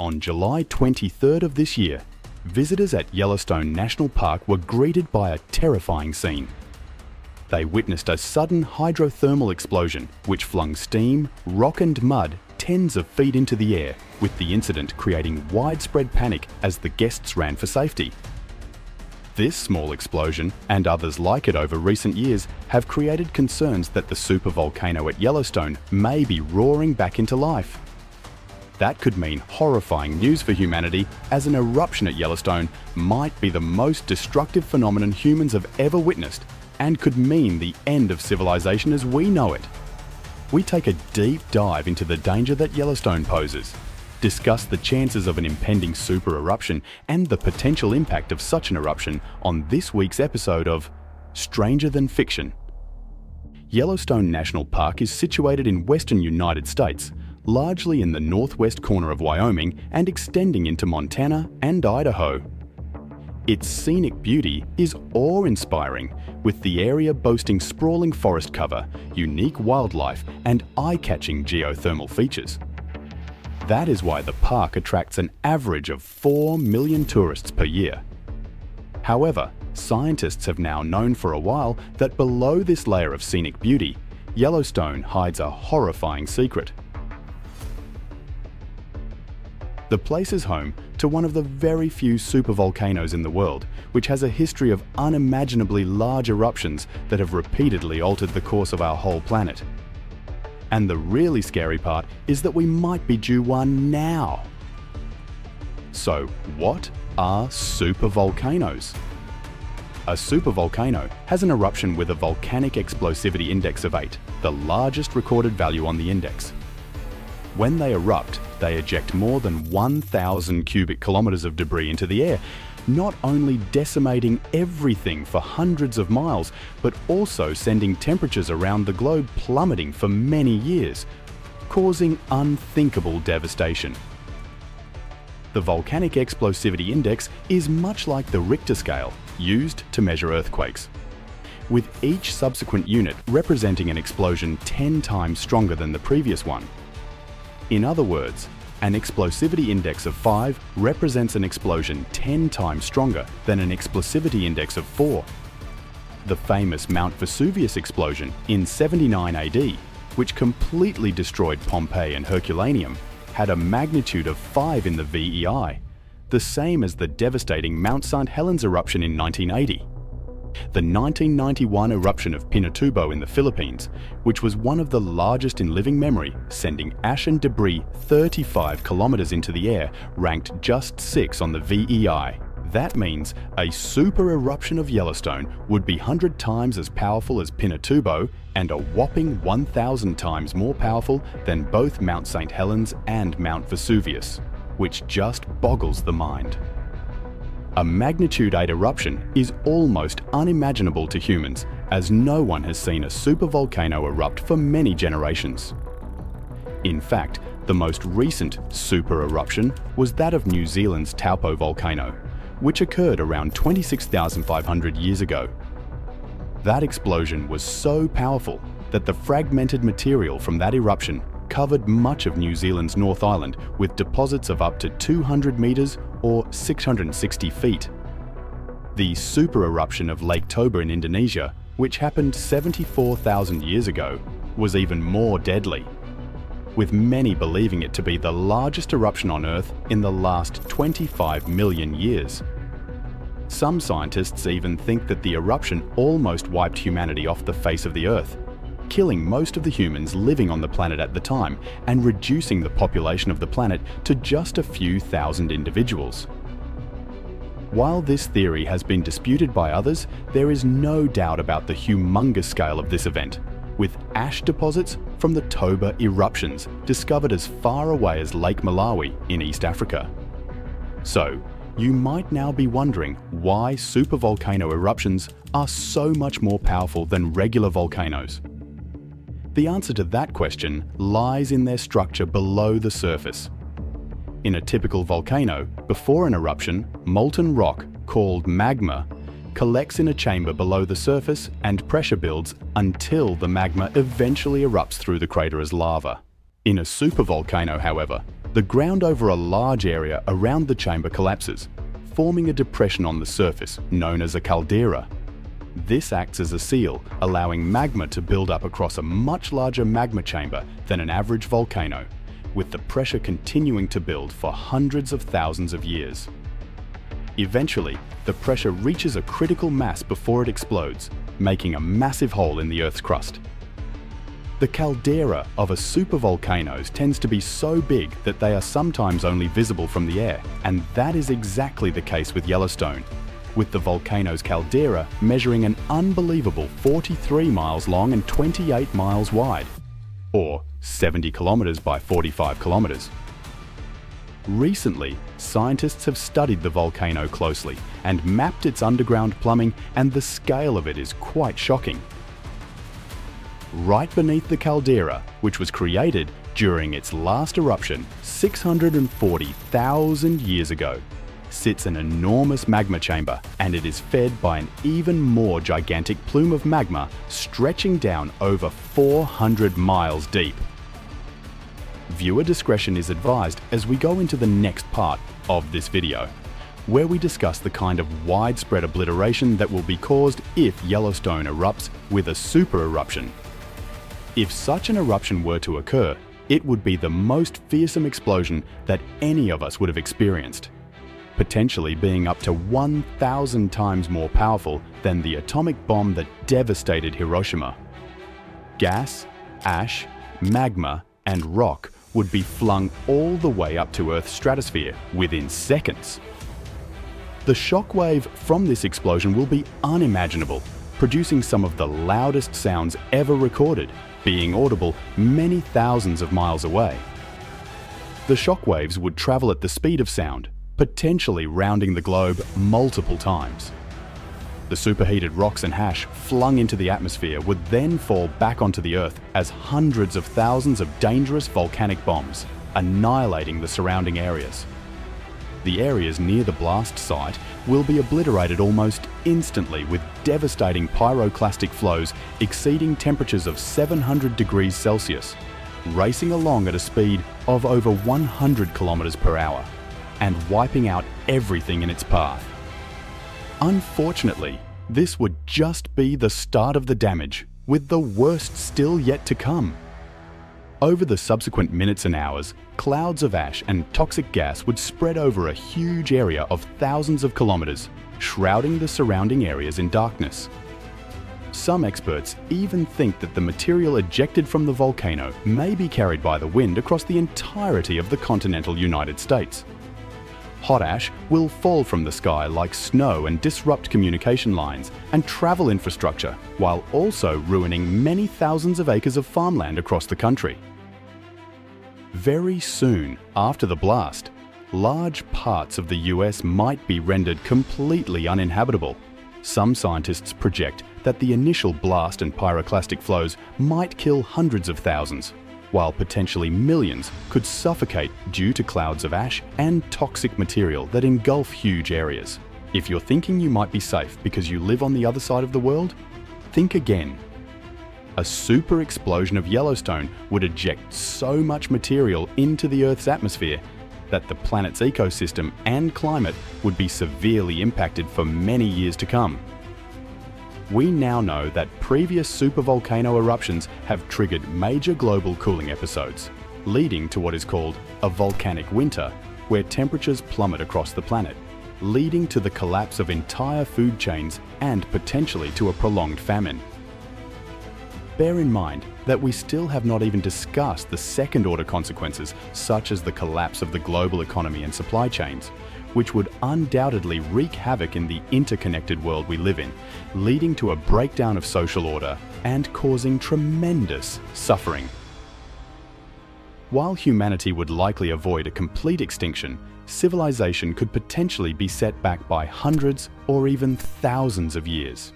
On July 23rd of this year, visitors at Yellowstone National Park were greeted by a terrifying scene. They witnessed a sudden hydrothermal explosion which flung steam, rock and mud tens of feet into the air, with the incident creating widespread panic as the guests ran for safety. This small explosion, and others like it over recent years, have created concerns that the supervolcano at Yellowstone may be roaring back into life. That could mean horrifying news for humanity as an eruption at Yellowstone might be the most destructive phenomenon humans have ever witnessed and could mean the end of civilization as we know it. We take a deep dive into the danger that Yellowstone poses, discuss the chances of an impending super eruption and the potential impact of such an eruption on this week's episode of Stranger Than Fiction. Yellowstone National Park is situated in western United States, largely in the northwest corner of Wyoming and extending into Montana and Idaho. Its scenic beauty is awe-inspiring, with the area boasting sprawling forest cover, unique wildlife and eye-catching geothermal features. That is why the park attracts an average of 4 million tourists per year. However, scientists have now known for a while that below this layer of scenic beauty, Yellowstone hides a horrifying secret. The place is home to one of the very few supervolcanoes in the world, which has a history of unimaginably large eruptions that have repeatedly altered the course of our whole planet. And the really scary part is that we might be due one now. So, what are supervolcanoes? A supervolcano has an eruption with a volcanic explosivity index of 8, the largest recorded value on the index. When they erupt, they eject more than 1,000 cubic kilometres of debris into the air, not only decimating everything for hundreds of miles, but also sending temperatures around the globe plummeting for many years, causing unthinkable devastation. The volcanic explosivity index is much like the Richter scale, used to measure earthquakes. With each subsequent unit representing an explosion 10 times stronger than the previous one. In other words, an explosivity index of 5 represents an explosion 10 times stronger than an explosivity index of 4. The famous Mount Vesuvius explosion in 79 AD, which completely destroyed Pompeii and Herculaneum, had a magnitude of 5 in the VEI, the same as the devastating Mount St. Helens eruption in 1980 the 1991 eruption of Pinatubo in the Philippines, which was one of the largest in living memory, sending ash and debris 35 kilometers into the air, ranked just 6 on the VEI. That means a super eruption of Yellowstone would be 100 times as powerful as Pinatubo and a whopping 1,000 times more powerful than both Mount St. Helens and Mount Vesuvius, which just boggles the mind. A magnitude 8 eruption is almost unimaginable to humans as no one has seen a supervolcano erupt for many generations. In fact, the most recent super eruption was that of New Zealand's Taupo volcano, which occurred around 26,500 years ago. That explosion was so powerful that the fragmented material from that eruption covered much of New Zealand's North Island with deposits of up to 200 metres or 660 feet. The super eruption of Lake Toba in Indonesia, which happened 74,000 years ago, was even more deadly, with many believing it to be the largest eruption on Earth in the last 25 million years. Some scientists even think that the eruption almost wiped humanity off the face of the Earth, killing most of the humans living on the planet at the time and reducing the population of the planet to just a few thousand individuals. While this theory has been disputed by others, there is no doubt about the humongous scale of this event, with ash deposits from the Toba eruptions discovered as far away as Lake Malawi in East Africa. So, you might now be wondering why supervolcano eruptions are so much more powerful than regular volcanoes. The answer to that question lies in their structure below the surface. In a typical volcano, before an eruption, molten rock, called magma, collects in a chamber below the surface and pressure builds until the magma eventually erupts through the crater as lava. In a supervolcano, however, the ground over a large area around the chamber collapses, forming a depression on the surface known as a caldera. This acts as a seal, allowing magma to build up across a much larger magma chamber than an average volcano, with the pressure continuing to build for hundreds of thousands of years. Eventually, the pressure reaches a critical mass before it explodes, making a massive hole in the Earth's crust. The caldera of a supervolcano tends to be so big that they are sometimes only visible from the air, and that is exactly the case with Yellowstone, with the volcano's caldera measuring an unbelievable 43 miles long and 28 miles wide, or 70 kilometers by 45 kilometers. Recently, scientists have studied the volcano closely and mapped its underground plumbing and the scale of it is quite shocking right beneath the caldera, which was created during its last eruption 640,000 years ago, sits an enormous magma chamber and it is fed by an even more gigantic plume of magma stretching down over 400 miles deep. Viewer discretion is advised as we go into the next part of this video, where we discuss the kind of widespread obliteration that will be caused if Yellowstone erupts with a super eruption if such an eruption were to occur, it would be the most fearsome explosion that any of us would have experienced, potentially being up to 1,000 times more powerful than the atomic bomb that devastated Hiroshima. Gas, ash, magma, and rock would be flung all the way up to Earth's stratosphere within seconds. The shockwave from this explosion will be unimaginable, producing some of the loudest sounds ever recorded being audible many thousands of miles away. The shockwaves would travel at the speed of sound, potentially rounding the globe multiple times. The superheated rocks and hash flung into the atmosphere would then fall back onto the Earth as hundreds of thousands of dangerous volcanic bombs, annihilating the surrounding areas. The areas near the blast site will be obliterated almost instantly with devastating pyroclastic flows exceeding temperatures of 700 degrees Celsius, racing along at a speed of over 100 kilometers per hour and wiping out everything in its path. Unfortunately, this would just be the start of the damage, with the worst still yet to come. Over the subsequent minutes and hours, clouds of ash and toxic gas would spread over a huge area of thousands of kilometres, shrouding the surrounding areas in darkness. Some experts even think that the material ejected from the volcano may be carried by the wind across the entirety of the continental United States. Hot ash will fall from the sky like snow and disrupt communication lines and travel infrastructure, while also ruining many thousands of acres of farmland across the country. Very soon after the blast, large parts of the US might be rendered completely uninhabitable. Some scientists project that the initial blast and pyroclastic flows might kill hundreds of thousands, while potentially millions could suffocate due to clouds of ash and toxic material that engulf huge areas. If you're thinking you might be safe because you live on the other side of the world, think again a super explosion of Yellowstone would eject so much material into the Earth's atmosphere that the planet's ecosystem and climate would be severely impacted for many years to come. We now know that previous supervolcano eruptions have triggered major global cooling episodes, leading to what is called a volcanic winter, where temperatures plummet across the planet, leading to the collapse of entire food chains and potentially to a prolonged famine. Bear in mind that we still have not even discussed the second order consequences, such as the collapse of the global economy and supply chains, which would undoubtedly wreak havoc in the interconnected world we live in, leading to a breakdown of social order and causing tremendous suffering. While humanity would likely avoid a complete extinction, civilization could potentially be set back by hundreds or even thousands of years.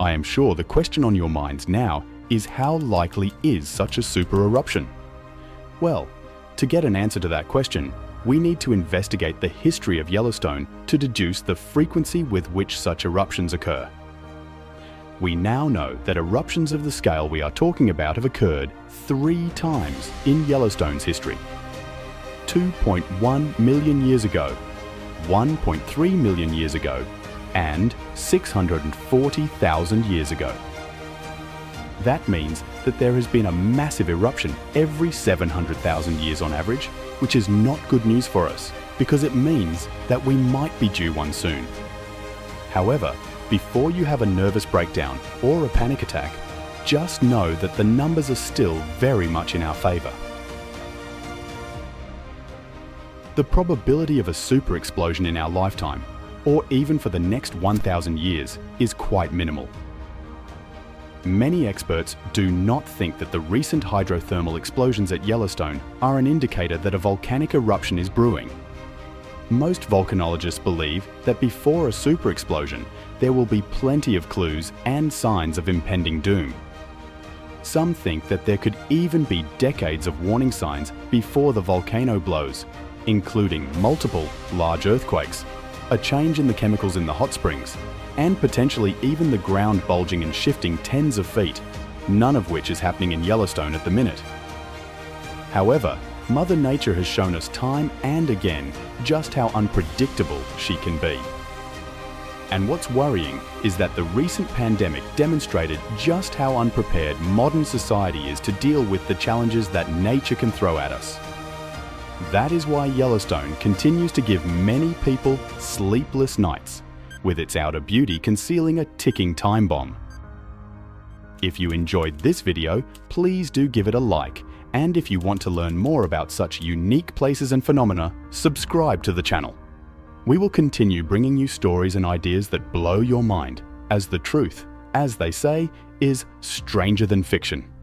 I am sure the question on your minds now is how likely is such a super eruption? Well, to get an answer to that question, we need to investigate the history of Yellowstone to deduce the frequency with which such eruptions occur. We now know that eruptions of the scale we are talking about have occurred three times in Yellowstone's history. 2.1 million years ago, 1.3 million years ago, and 640,000 years ago. That means that there has been a massive eruption every 700,000 years on average, which is not good news for us because it means that we might be due one soon. However, before you have a nervous breakdown or a panic attack, just know that the numbers are still very much in our favour. The probability of a super explosion in our lifetime, or even for the next 1,000 years, is quite minimal. Many experts do not think that the recent hydrothermal explosions at Yellowstone are an indicator that a volcanic eruption is brewing. Most volcanologists believe that before a super explosion, there will be plenty of clues and signs of impending doom. Some think that there could even be decades of warning signs before the volcano blows, including multiple large earthquakes, a change in the chemicals in the hot springs, and potentially even the ground bulging and shifting tens of feet, none of which is happening in Yellowstone at the minute. However, Mother Nature has shown us time and again just how unpredictable she can be. And what's worrying is that the recent pandemic demonstrated just how unprepared modern society is to deal with the challenges that nature can throw at us. That is why Yellowstone continues to give many people sleepless nights with its outer beauty concealing a ticking time bomb. If you enjoyed this video, please do give it a like, and if you want to learn more about such unique places and phenomena, subscribe to the channel. We will continue bringing you stories and ideas that blow your mind, as the truth, as they say, is stranger than fiction.